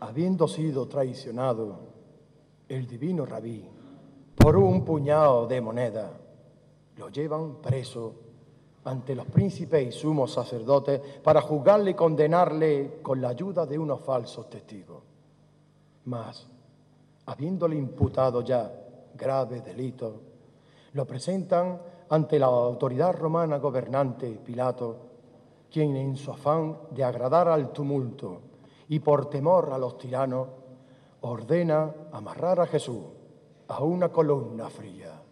Habiendo sido traicionado el divino rabí por un puñado de moneda, lo llevan preso ante los príncipes y sumos sacerdotes para juzgarle y condenarle con la ayuda de unos falsos testigos. Mas, habiéndole imputado ya graves delitos, lo presentan ante la autoridad romana gobernante Pilato, quien en su afán de agradar al tumulto y por temor a los tiranos, ordena amarrar a Jesús a una columna fría.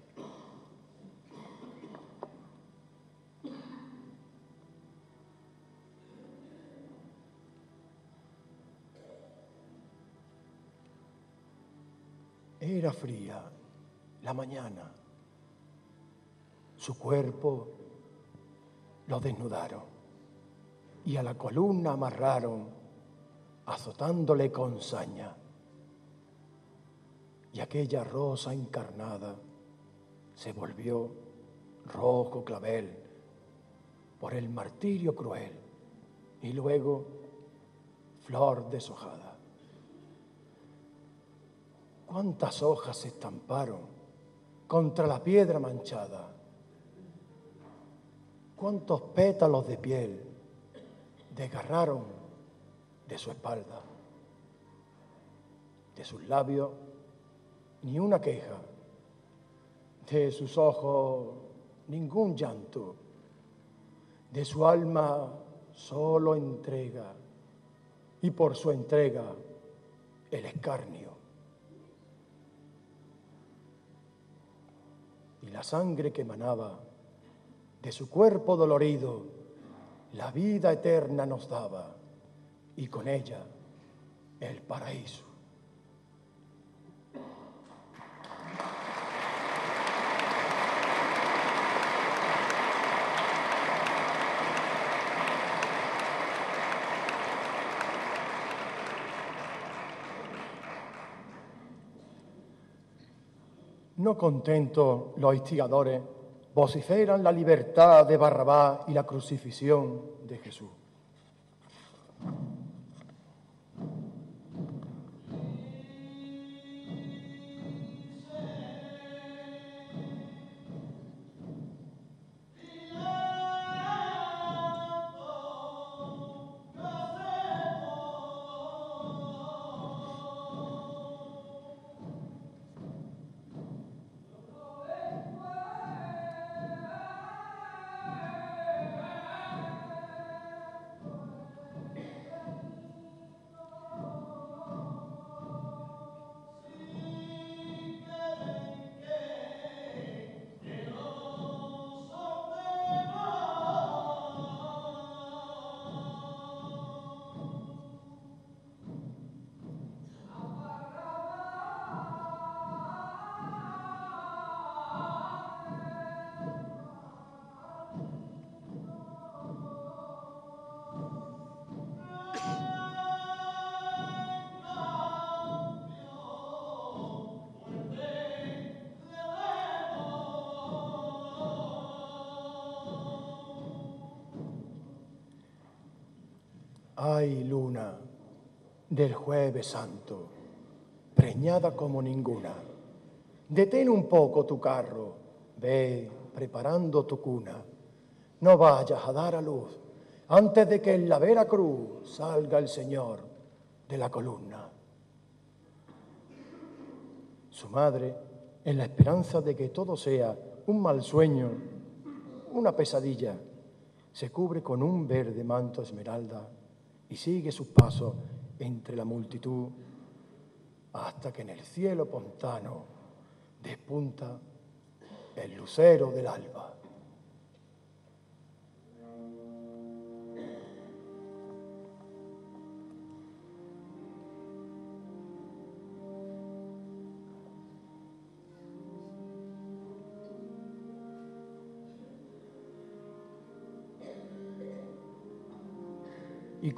Era fría la mañana. Su cuerpo lo desnudaron y a la columna amarraron, azotándole con saña. Y aquella rosa encarnada se volvió rojo clavel por el martirio cruel y luego flor deshojada. ¿Cuántas hojas se estamparon contra la piedra manchada? ¿Cuántos pétalos de piel desgarraron de su espalda? De sus labios, ni una queja. De sus ojos, ningún llanto. De su alma, solo entrega. Y por su entrega, el escarnio. y la sangre que emanaba de su cuerpo dolorido, la vida eterna nos daba y con ella el paraíso. No contentos los instigadores, vociferan la libertad de Barrabás y la crucifixión de Jesús. Ay, luna del jueves santo, preñada como ninguna, detén un poco tu carro, ve preparando tu cuna, no vayas a dar a luz antes de que en la vera cruz salga el Señor de la columna. Su madre, en la esperanza de que todo sea un mal sueño, una pesadilla, se cubre con un verde manto esmeralda y sigue sus pasos entre la multitud hasta que en el cielo pontano despunta el lucero del alba.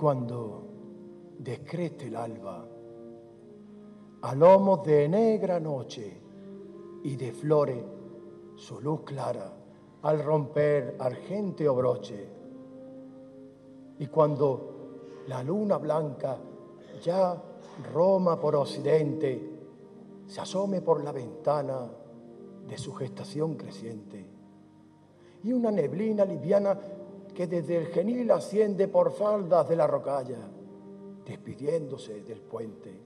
Cuando descreste el alba, a lomos de negra noche y de flores su luz clara, al romper argente broche, Y cuando la luna blanca ya Roma por occidente se asome por la ventana de su gestación creciente. Y una neblina liviana que desde el genil asciende por faldas de la rocalla, despidiéndose del puente.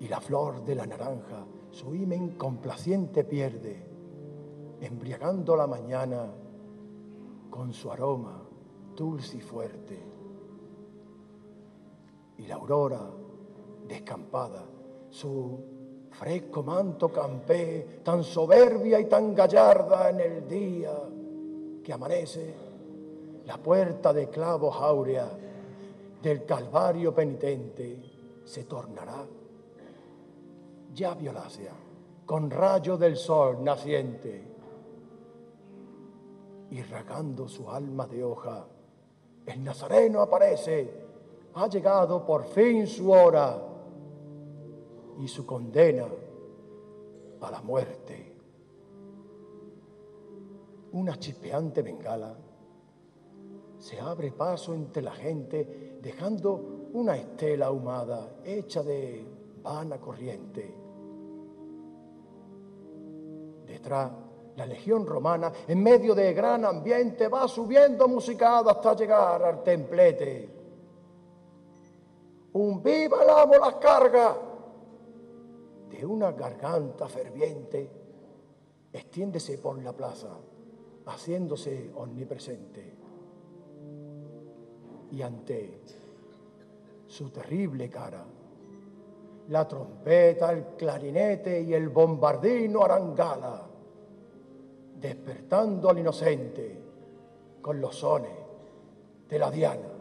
Y la flor de la naranja su himen complaciente pierde, embriagando la mañana con su aroma dulce y fuerte. Y la aurora descampada, su fresco manto campé, tan soberbia y tan gallarda en el día que amanece, la puerta de clavos áurea del Calvario penitente se tornará ya violácea, con rayo del sol naciente, y regando su alma de hoja, el Nazareno aparece, ha llegado por fin su hora y su condena a la muerte. Una chispeante bengala se abre paso entre la gente, dejando una estela ahumada hecha de vana corriente. Detrás, la legión romana, en medio de gran ambiente, va subiendo musicada hasta llegar al templete. Un viva el amo las cargas de una garganta ferviente extiéndese por la plaza, haciéndose omnipresente. Y ante su terrible cara, la trompeta, el clarinete y el bombardino arangala, despertando al inocente con los sones de la diana.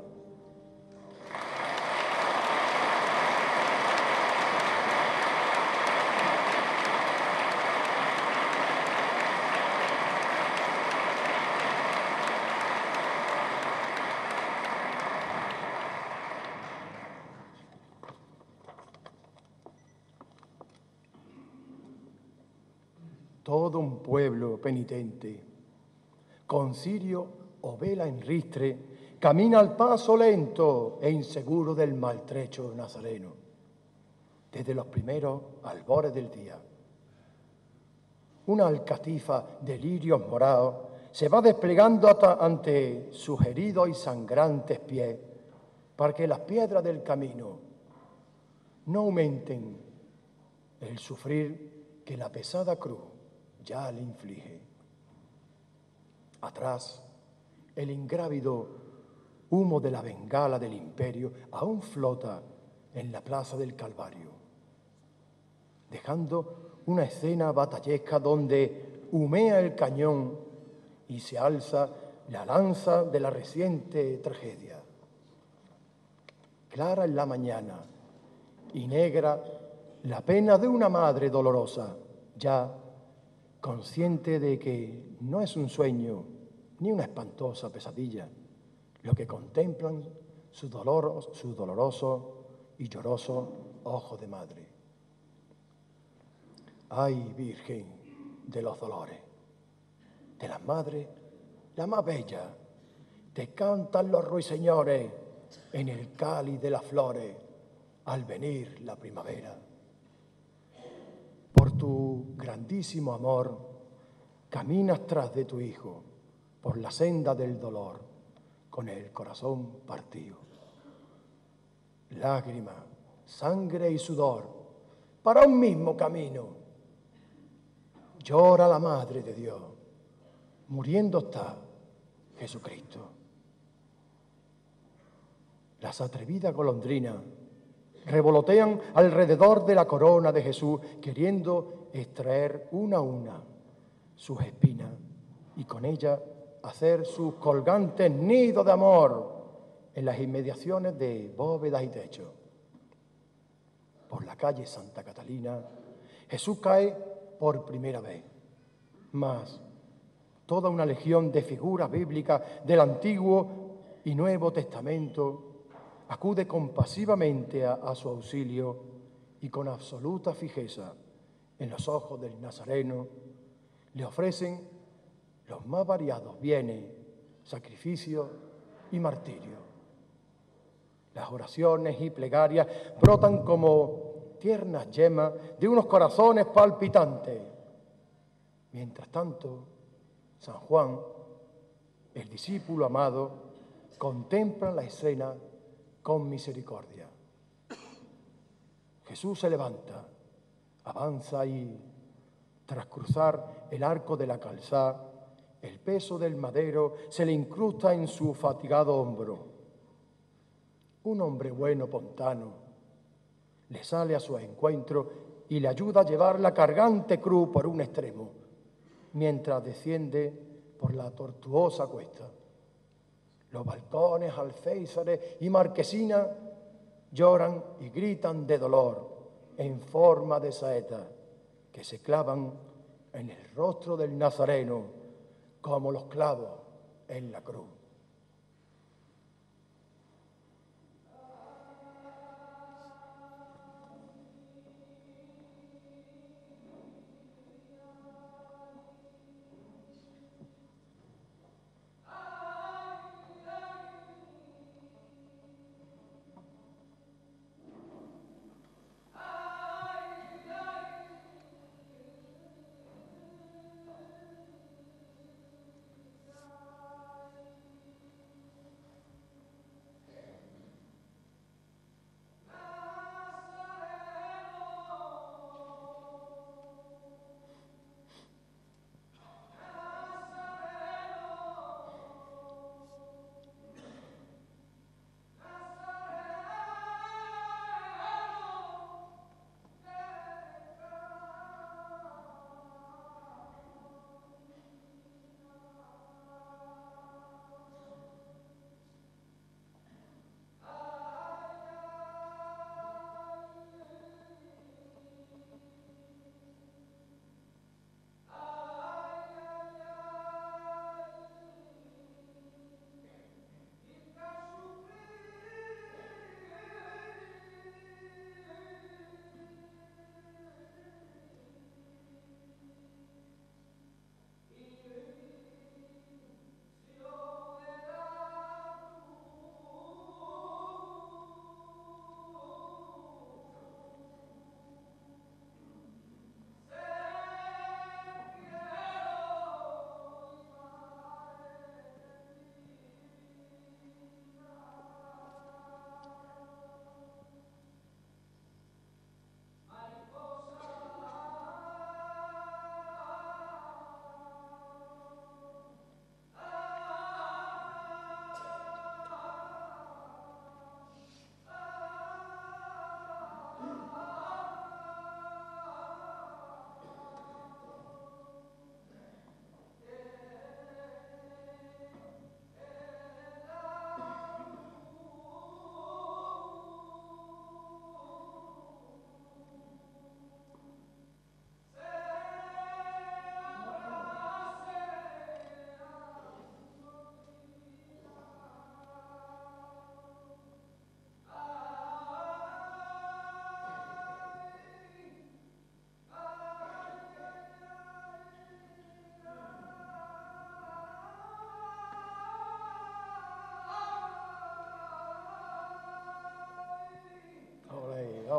todo un pueblo penitente, con cirio o vela en ristre, camina al paso lento e inseguro del maltrecho nazareno, desde los primeros albores del día. Una alcatifa de lirios morados se va desplegando ante sus heridos y sangrantes pies para que las piedras del camino no aumenten el sufrir que la pesada cruz ya le inflige. Atrás, el ingrávido humo de la bengala del imperio aún flota en la plaza del Calvario, dejando una escena batallesca donde humea el cañón y se alza la lanza de la reciente tragedia. Clara en la mañana y negra la pena de una madre dolorosa, ya consciente de que no es un sueño ni una espantosa pesadilla lo que contemplan su, dolor, su doloroso y lloroso ojo de madre. Ay, Virgen de los dolores, de las madres, la más bella, te cantan los ruiseñores en el cáliz de las flores al venir la primavera tu grandísimo amor, caminas tras de tu Hijo por la senda del dolor con el corazón partido. Lágrima, sangre y sudor para un mismo camino. Llora la Madre de Dios, muriendo está Jesucristo. Las atrevidas golondrinas revolotean alrededor de la corona de Jesús, queriendo extraer una a una sus espinas y con ella hacer sus colgantes nidos de amor en las inmediaciones de bóvedas y techos. Por la calle Santa Catalina, Jesús cae por primera vez. Mas toda una legión de figuras bíblicas del Antiguo y Nuevo Testamento acude compasivamente a, su auxilio y con absoluta fijeza en los ojos del Nazareno le ofrecen los más variados bienes sacrificio y martirio. Las oraciones y plegarias brotan como tiernas yemas de unos corazones palpitantes. Mientras tanto, San Juan, el discípulo amado, contempla la escena con misericordia. Jesús se levanta, avanza y, tras cruzar el arco de la calzada, el peso del madero se le incrusta en su fatigado hombro. Un hombre bueno, pontano, le sale a su encuentro y le ayuda a llevar la cargante cruz por un extremo, mientras desciende por la tortuosa cuesta. Los balcones, alféizares y marquesinas lloran y gritan de dolor en forma de saeta que se clavan en el rostro del Nazareno como los clavos en la cruz.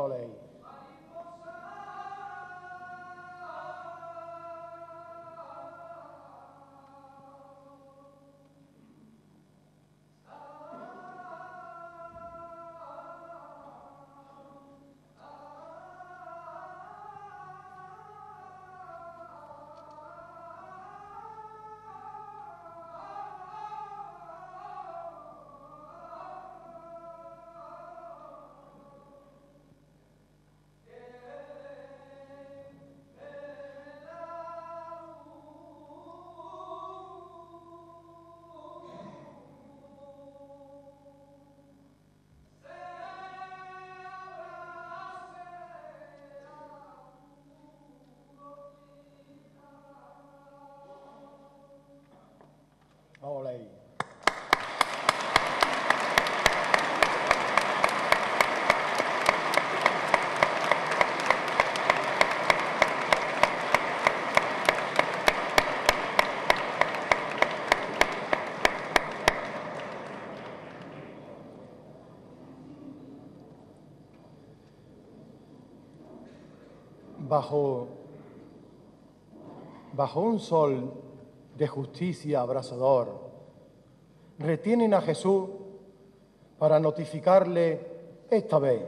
Ole. Bajo, bajo un sol de justicia abrasador, retienen a Jesús para notificarle esta vez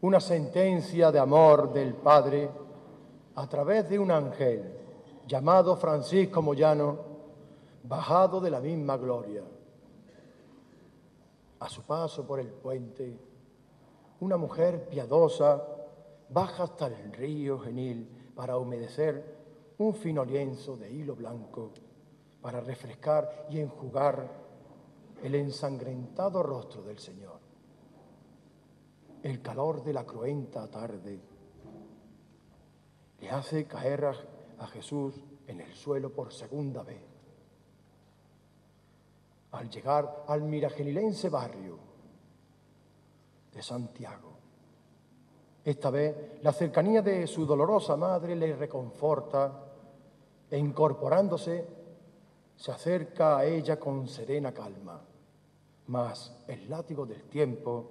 una sentencia de amor del Padre a través de un ángel llamado Francisco Moyano, bajado de la misma gloria. A su paso por el puente, una mujer piadosa baja hasta el río Genil para humedecer un fino lienzo de hilo blanco, para refrescar y enjugar el ensangrentado rostro del Señor. El calor de la cruenta tarde le hace caer a, Jesús en el suelo por segunda vez. Al llegar al miragenilense barrio de Santiago, esta vez la cercanía de su dolorosa madre le reconforta e incorporándose se acerca a ella con serena calma. Mas el látigo del tiempo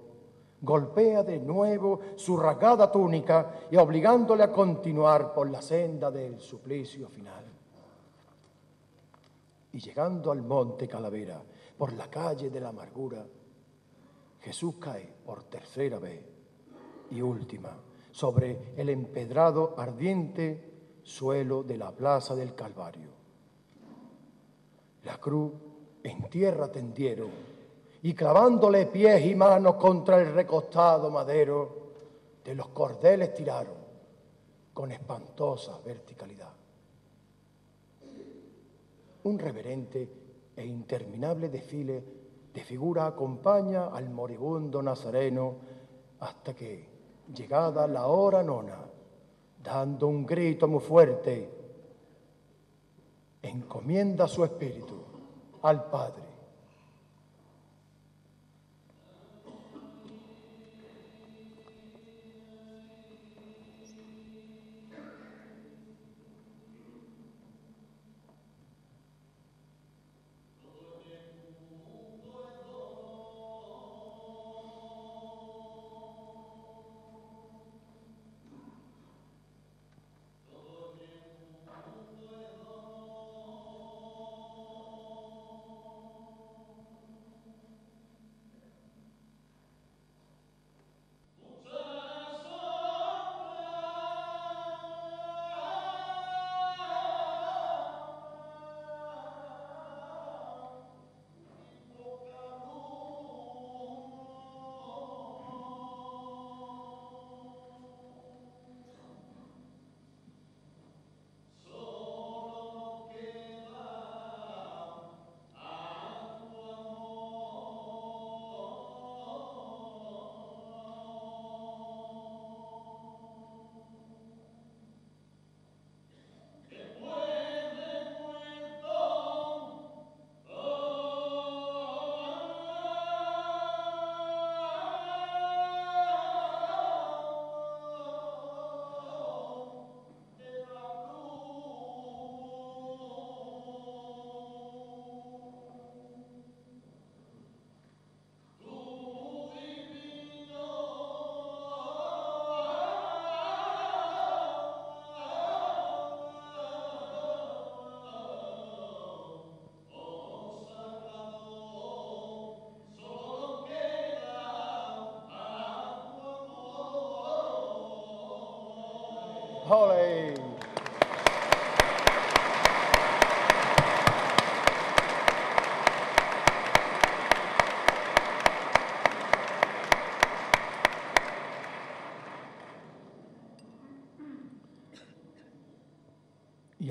golpea de nuevo su rasgada túnica y obligándole a continuar por la senda del suplicio final. Y llegando al monte Calavera, por la calle de la amargura, Jesús cae por tercera vez y última sobre el empedrado ardiente suelo de la plaza del Calvario. La cruz en tierra tendieron y clavándole pies y manos contra el recostado madero, de los cordeles tiraron con espantosa verticalidad. Un reverente e interminable desfile de figura acompaña al moribundo nazareno hasta que, llegada la hora nona, dando un grito muy fuerte, encomienda su espíritu al Padre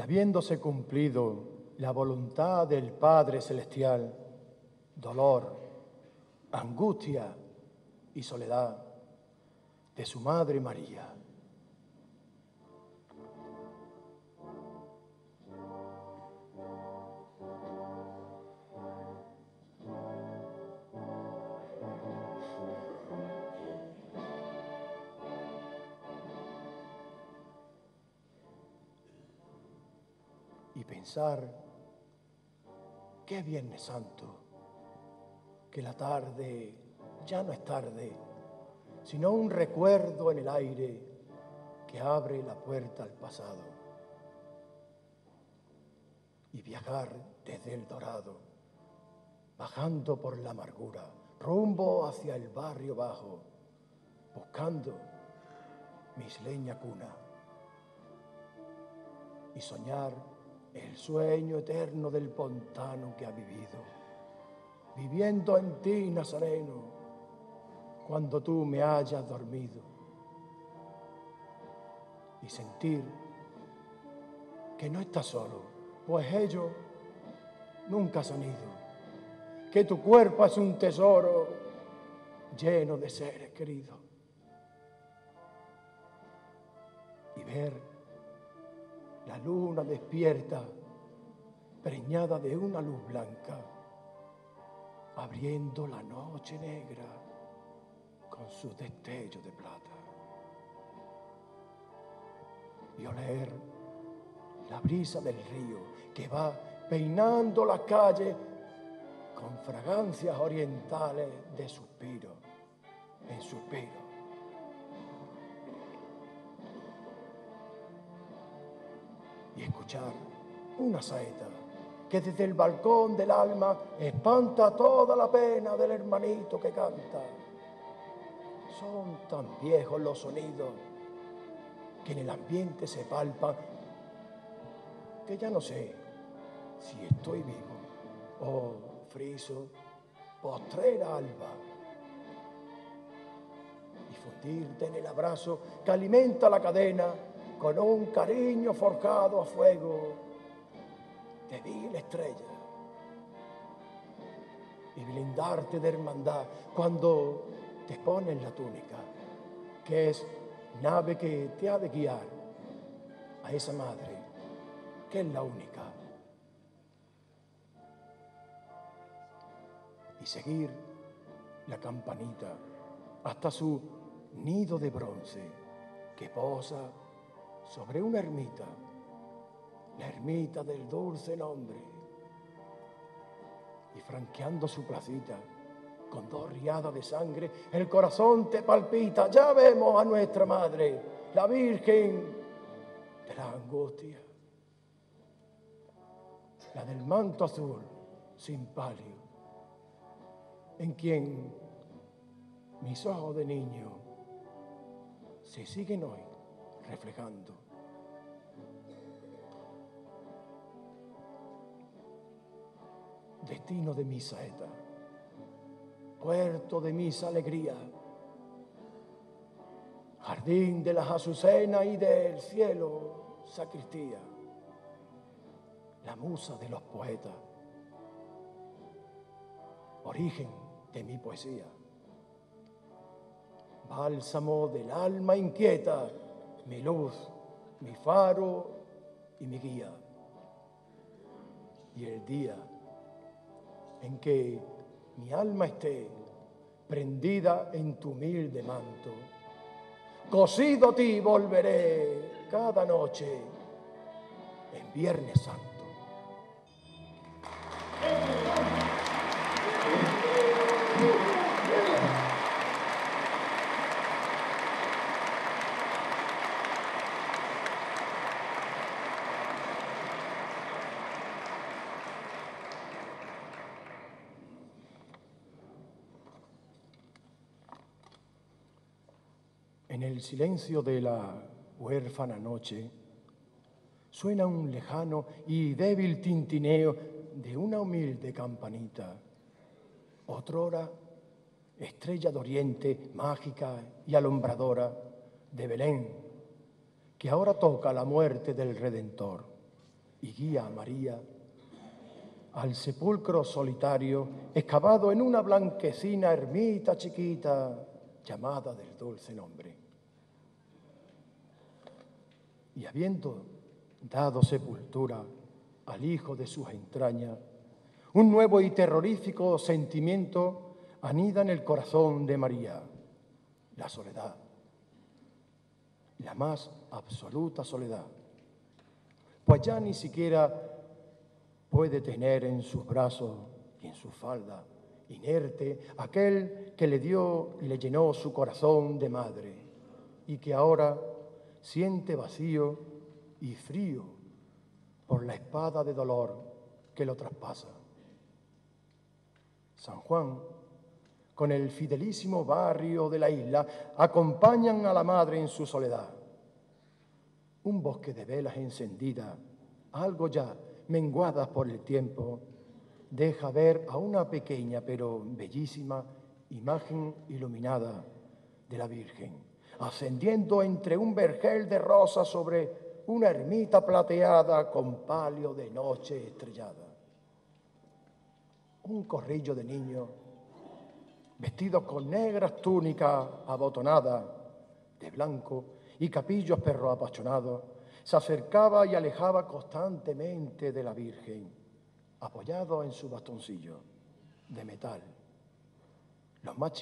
habiéndose cumplido la voluntad del Padre Celestial, dolor, angustia y soledad de su Madre María, pensar es Viernes Santo, que la tarde ya no es tarde, sino un recuerdo en el aire que abre la puerta al pasado. Y viajar desde el dorado, bajando por la amargura, rumbo hacia el barrio bajo, buscando mis leña cuna. Y soñar el sueño eterno del pontano que ha vivido, viviendo en ti, Nazareno, cuando tú me hayas dormido. Y sentir que no estás solo, pues ellos nunca han ido, que tu cuerpo es un tesoro lleno de seres queridos. Y ver la luna despierta, preñada de una luz blanca, abriendo la noche negra con su destello de plata. Y oler la brisa del río que va peinando la calle con fragancias orientales de suspiro en suspiro. Una saeta que desde el balcón del alma espanta toda la pena del hermanito que canta. Son tan viejos los sonidos que en el ambiente se palpan que ya no sé si estoy vivo o friso, postrera alba. Y fundirte en el abrazo que alimenta la cadena con un cariño forjado a fuego de vil estrella y blindarte de hermandad cuando te pones la túnica, que es nave que te ha de guiar a esa madre, que es la única. Y seguir la campanita hasta su nido de bronce que posa sobre una ermita, la ermita del dulce nombre, y franqueando su placita, con dos riadas de sangre, el corazón te palpita, ya vemos a nuestra madre, la Virgen de la angustia, la del manto azul sin palio, en quien mis ojos de niño se siguen hoy reflejando. Destino de mi saeta, puerto de mis alegrías, jardín de las azucenas y del cielo, sacristía, la musa de los poetas, origen de mi poesía, bálsamo del alma inquieta mi luz, mi faro y mi guía. Y el día en que mi alma esté prendida en tu humilde manto, cosido a ti volveré cada noche en Viernes Santo. En silencio de la huérfana noche suena un lejano y débil tintineo de una humilde campanita. Otrora, estrella de oriente, mágica y alumbradora de Belén, que ahora toca la muerte del Redentor y guía a María al sepulcro solitario excavado en una blanquecina ermita chiquita llamada del dulce nombre. Y habiendo dado sepultura al hijo de sus entrañas, un nuevo y terrorífico sentimiento anida en el corazón de María, la soledad, la más absoluta soledad, pues ya ni siquiera puede tener en sus brazos y en su falda inerte, aquel que le dio y le llenó su corazón de madre y que ahora siente vacío y frío por la espada de dolor que lo traspasa. San Juan, con el fidelísimo barrio de la isla, acompañan a la madre en su soledad. Un bosque de velas encendidas, algo ya menguadas por el tiempo, deja ver a una pequeña pero bellísima imagen iluminada de la Virgen, ascendiendo entre un vergel de rosas sobre una ermita plateada con palio de noche estrellada. Un corrillo de niños, vestidos con negras túnicas abotonadas de blanco y capillos perro apachonados, se acercaba y alejaba constantemente de la Virgen, apoyado en su bastoncillo de metal. Los más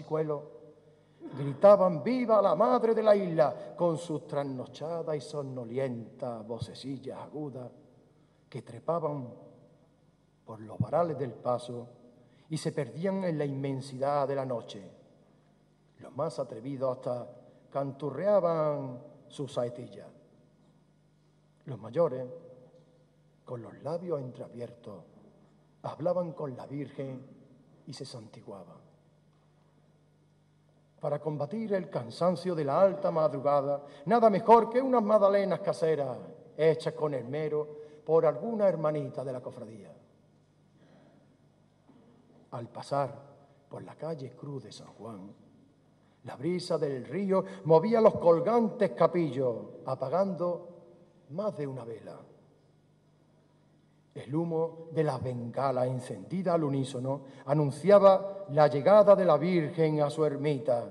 gritaban viva la madre de la isla con sus trasnochadas y somnolientas vocecillas agudas que trepaban por los varales del paso y se perdían en la inmensidad de la noche. Los más atrevidos hasta canturreaban sus saetillas. Los mayores, con los labios entreabiertos, hablaban con la Virgen y se santiguaban para combatir el cansancio de la alta madrugada, nada mejor que unas magdalenas caseras hechas con esmero por alguna hermanita de la cofradía. Al pasar por la calle Cruz de San Juan, la brisa del río movía los colgantes capillos, apagando más de una vela. El humo de la bengala encendida al unísono anunciaba la llegada de la Virgen a su ermita.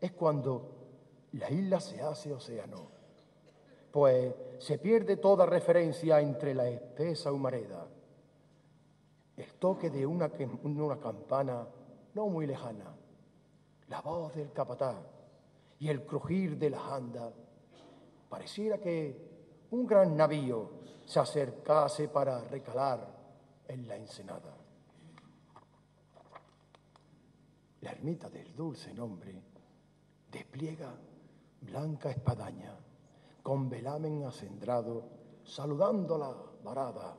Es cuando la isla se hace océano, pues se pierde toda referencia entre la espesa humareda, el toque de una, una campana no muy lejana, la voz del capataz y el crujir de la andas. Pareciera que un gran navío se acercase para recalar en la ensenada. La ermita del dulce nombre despliega blanca espadaña con velamen acendrado, saludando la varada.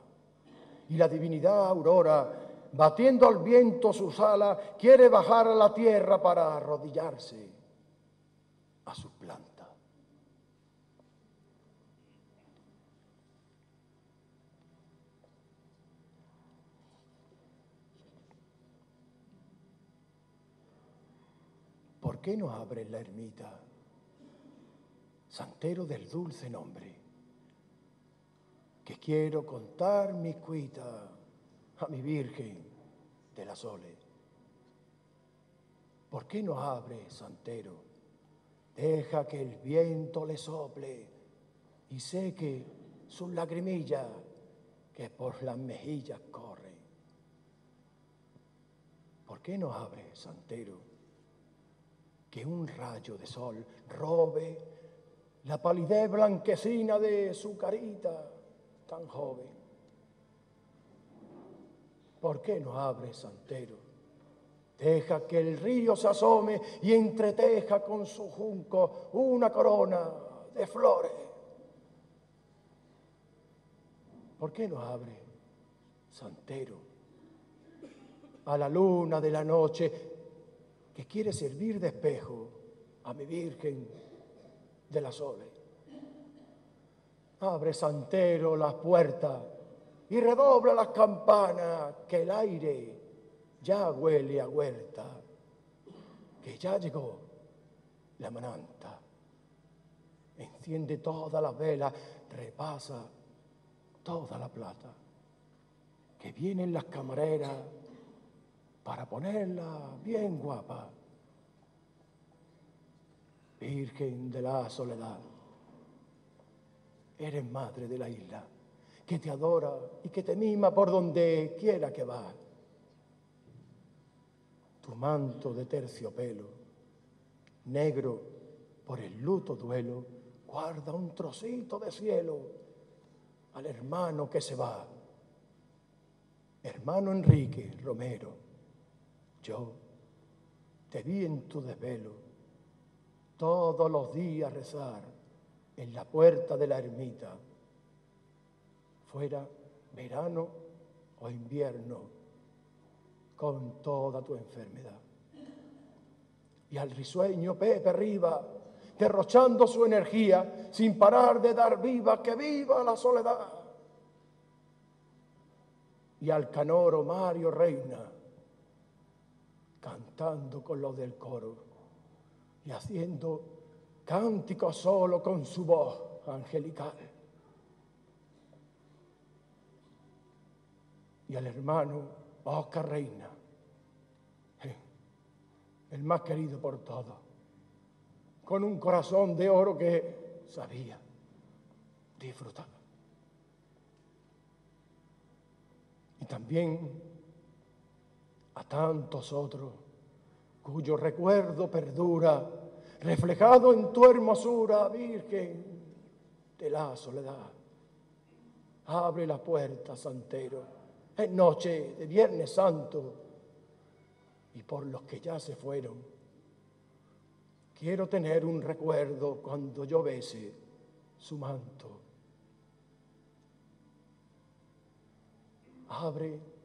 Y la divinidad aurora, batiendo al viento sus alas, quiere bajar a la tierra para arrodillarse a su planta. ¿Por qué no abres la ermita? Santero del dulce nombre, que quiero contar mi cuita a mi Virgen de la Sole. ¿Por qué no abre, Santero? Deja que el viento le sople y seque sus lagrimillas que por las mejillas corre. ¿Por qué no abre, Santero? Que un rayo de sol robe la palidez blanquecina de su carita tan joven. ¿Por qué no abre santero? Deja que el río se asome y entreteja con su junco una corona de flores. ¿Por qué no abre, santero, a la luna de la noche que quiere servir de espejo a mi Virgen de la Sole. Abre santero las puertas y redobla las campanas, que el aire ya huele a huerta, que ya llegó la mananta. Enciende todas las velas, repasa toda la plata, que vienen las camareras para ponerla bien guapa. Virgen de la soledad, eres madre de la isla, que te adora y que te mima por donde quiera que va. Tu manto de terciopelo, negro por el luto duelo, guarda un trocito de cielo al hermano que se va. Hermano Enrique Romero yo te vi en tu desvelo todos los días rezar en la puerta de la ermita, fuera verano o invierno, con toda tu enfermedad. Y al risueño Pepe arriba, derrochando su energía, sin parar de dar viva, que viva la soledad. Y al canoro Mario Reina, cantando con los del coro y haciendo cántico solo con su voz angelical. Y al hermano Oscar Reina, eh, el más querido por todos, con un corazón de oro que sabía disfrutar. Y también a tantos otros cuyo recuerdo perdura, reflejado en tu hermosura, Virgen de la soledad. Abre la puerta, Santero, es noche de Viernes Santo, y por los que ya se fueron, quiero tener un recuerdo cuando yo bese su manto. Abre